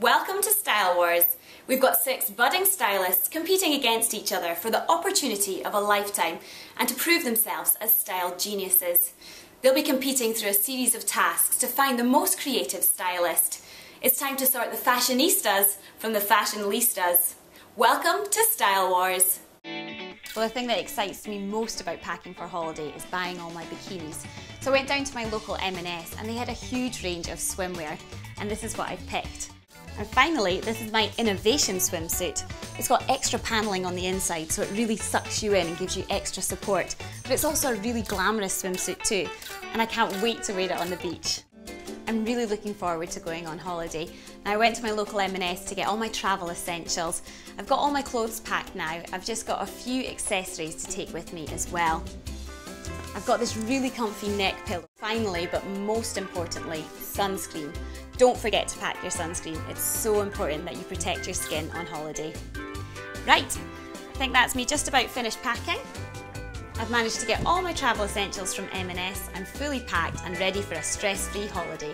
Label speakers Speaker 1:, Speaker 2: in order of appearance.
Speaker 1: Welcome to Style Wars. We've got six budding stylists competing against each other for the opportunity of a lifetime and to prove themselves as style geniuses. They'll be competing through a series of tasks to find the most creative stylist. It's time to sort the fashionistas from the fashionlistas. Welcome to Style Wars.
Speaker 2: Well, the thing that excites me most about packing for holiday is buying all my bikinis. So I went down to my local M&S and they had a huge range of swimwear and this is what I've picked. And finally, this is my innovation swimsuit. It's got extra paneling on the inside, so it really sucks you in and gives you extra support. But it's also a really glamorous swimsuit too, and I can't wait to wear it on the beach. I'm really looking forward to going on holiday. Now, I went to my local M&S to get all my travel essentials. I've got all my clothes packed now. I've just got a few accessories to take with me as well. I've got this really comfy neck pillow. Finally, but most importantly, sunscreen. Don't forget to pack your sunscreen. It's so important that you protect your skin on holiday. Right, I think that's me just about finished packing. I've managed to get all my travel essentials from M&S. I'm fully packed and ready for a stress-free holiday.